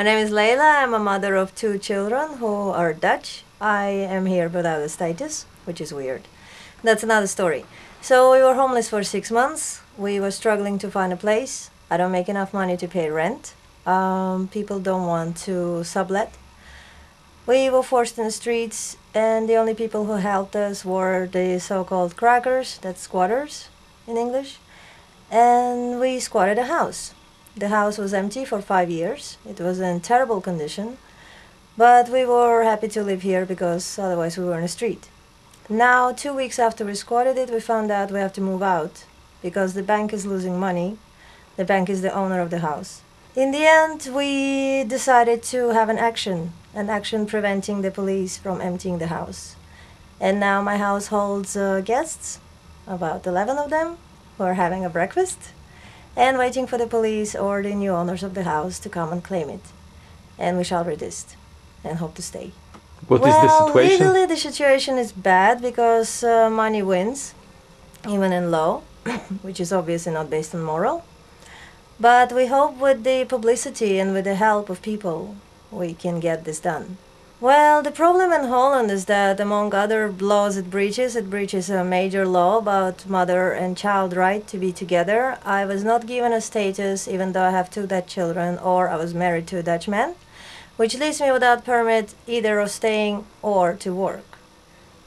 My name is Leila. I'm a mother of two children who are Dutch. I am here without a status, which is weird. That's another story. So we were homeless for six months. We were struggling to find a place. I don't make enough money to pay rent. Um, people don't want to sublet. We were forced in the streets, and the only people who helped us were the so-called krakers, that's squatters in English. And we squatted a house. The house was empty for five years. It was in terrible condition, but we were happy to live here because otherwise we were in the street. Now, two weeks after we squatted it, we found out we have to move out because the bank is losing money. The bank is the owner of the house. In the end, we decided to have an action, an action preventing the police from emptying the house. And now my house holds uh, guests, about 11 of them, who are having a breakfast and waiting for the police or the new owners of the house to come and claim it. And we shall resist and hope to stay. What is well, the situation? legally the situation is bad because uh, money wins, even in law, which is obviously not based on moral. But we hope with the publicity and with the help of people, we can get this done. Well, the problem in Holland is that, among other laws it breaches, it breaches a major law about mother and child right to be together. I was not given a status, even though I have two Dutch children, or I was married to a Dutch man which leaves me without permit either of staying or to work.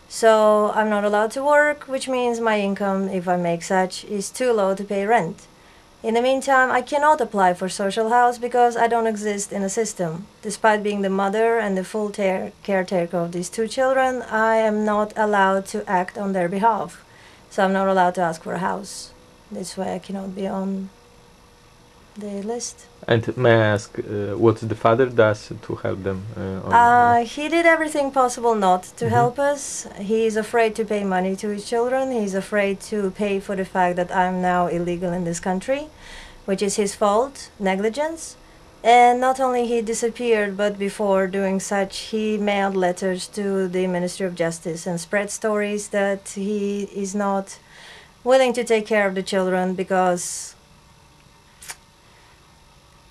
So I'm not allowed to work, which means my income, if I make such, is too low to pay rent. In the meantime, I cannot apply for social house because I don't exist in the system. Despite being the mother and the full caretaker of these two children, I am not allowed to act on their behalf. So I'm not allowed to ask for a house. This way I cannot be on the list. And may I ask uh, what the father does to help them? Uh, Uh, he did everything possible not to Mhm. help us. He is afraid to pay money to his children. He's afraid to pay for the fact that I'm now illegal in this country, which is his fault, negligence. And not only he disappeared, but before doing such, he mailed letters to the Ministry of Justice and spread stories that he is not willing to take care of the children because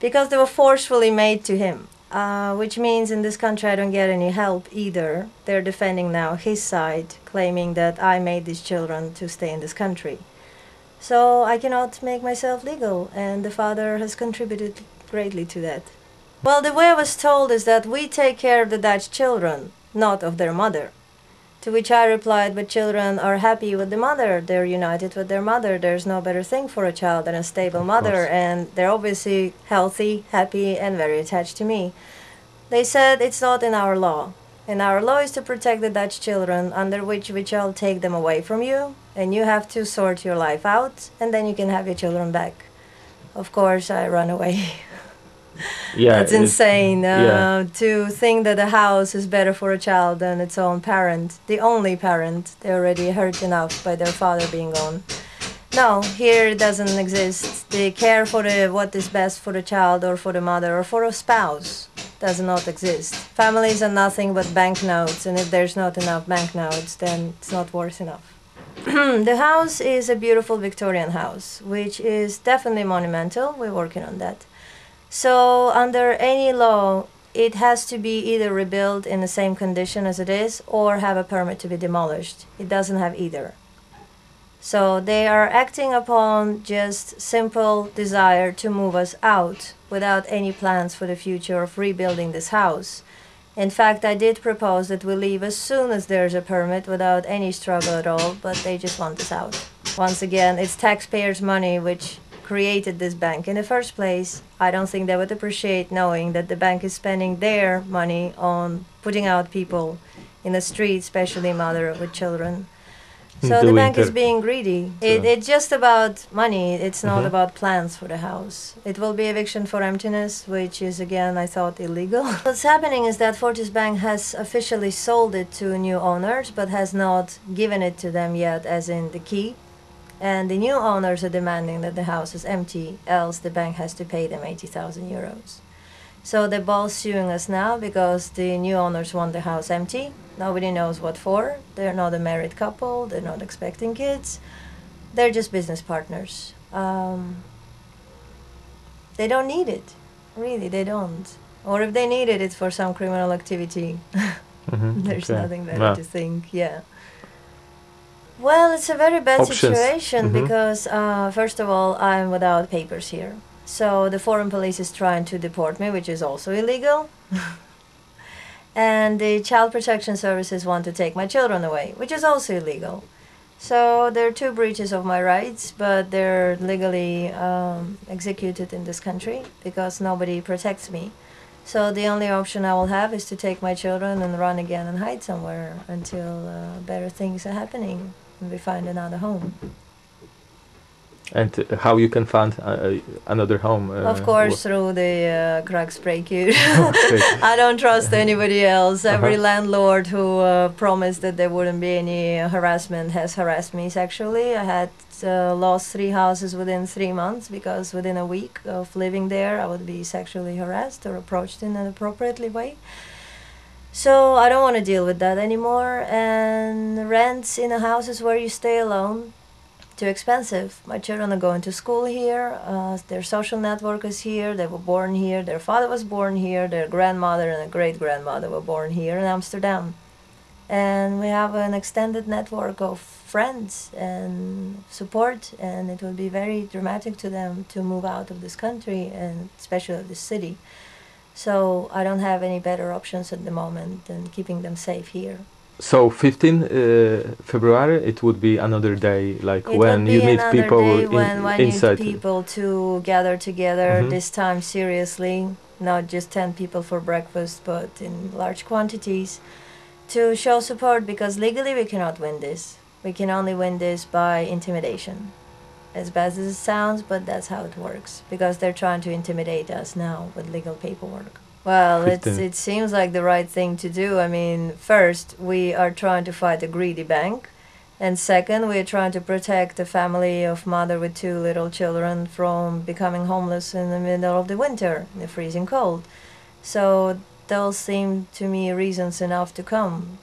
because they were forcefully made to him. Uh, which means in this country I don't get any help either. They're defending now his side, claiming that I made these children to stay in this country. So I cannot make myself legal, and the father has contributed greatly to that. Well, the way I was told is that we take care of the Dutch children, not of their mother. To which I replied, but children are happy with the mother. They're united with their mother. There's no better thing for a child than a stable mother, and they're obviously healthy, happy, and very attached to me. They said it's not in our law. And our law is to protect the Dutch children, under which we shall take them away from you, and you have to sort your life out, and then you can have your children back. Of course, I run away. yeah, That's insane. Uh, yeah. To think that a house is better for a child than its own parent, the only parent. They're already hurt enough by their father being gone. No, here it doesn't exist. The care for the what is best for the child or for the mother or for a spouse does not exist. Families are nothing but banknotes, and if there's not enough banknotes, then it's not worth enough. the house is a beautiful Victorian house, which is definitely monumental. We're working on that. So, under any law, it has to be either rebuilt in the same condition as it is or have a permit to be demolished. It doesn't have either. So, they are acting upon just simple desire to move us out without any plans for the future of rebuilding this house. In fact, I did propose that we leave as soon as there's a permit without any struggle at all, but they just want us out. Once again, it's taxpayers' money which created this bank in the first place. I don't think they would appreciate knowing that the bank is spending their money on putting out people in the street, especially mother with children. So the bank is being greedy. It, it's just about money. It's not Mhm. about plans for the house. It will be eviction for emptiness, which is again, I thought, illegal. What's happening is that Fortis Bank has officially sold it to new owners, but has not given it to them yet, as in the key. And the new owners are demanding that the house is empty, else the bank has to pay them 80,000 euros. So they're both suing us now because the new owners want the house empty. Nobody knows what for. They're not a married couple. They're not expecting kids. They're just business partners. Um, they don't need it. Really, they don't. Or if they need it, it's for some criminal activity. Mhm, There's okay. nothing better to think. Yeah. Well, it's a very bad Options. situation Mhm. because, uh, first of all, I'm without papers here. So the foreign police is trying to deport me, which is also illegal. and the child protection services want to take my children away, which is also illegal. So there are two breaches of my rights, but they're legally um, executed in this country because nobody protects me. So the only option I will have is to take my children and run again and hide somewhere until uh, better things are happening and we find another home. And uh, how you can find uh, uh, another home? Uh, of course, through the uh, okay. I don't trust anybody else. Every Uh-huh. landlord who uh, promised that there wouldn't be any harassment has harassed me sexually. I had uh, lost three houses within three months because within a week of living there, I would be sexually harassed or approached in an inappropriately way. So I don't want to deal with that anymore. And rents in the houses where you stay alone, too expensive. My children are going to school here. Uh, their social network is here. They were born here. Their father was born here. Their grandmother and a great grandmother were born here in Amsterdam. And we have an extended network of friends and support. And it will be very dramatic to them to move out of this country and especially this city. So I don't have any better options at the moment than keeping them safe here. So 15 uh, February, it would be another day, like It when you meet people in, when I inside. need people to gather together Mhm. this time seriously, not just 10 people for breakfast, but in large quantities to show support because legally we cannot win this. We can only win this by intimidation. As bad as it sounds, but that's how it works because they're trying to intimidate us now with legal paperwork. Well, it's, it seems like the right thing to do. I mean, first, we are trying to fight a greedy bank. And second, we're trying to protect the family of mother with two little children from becoming homeless in the middle of the winter, in the freezing cold. So those seem to me reasons enough to come.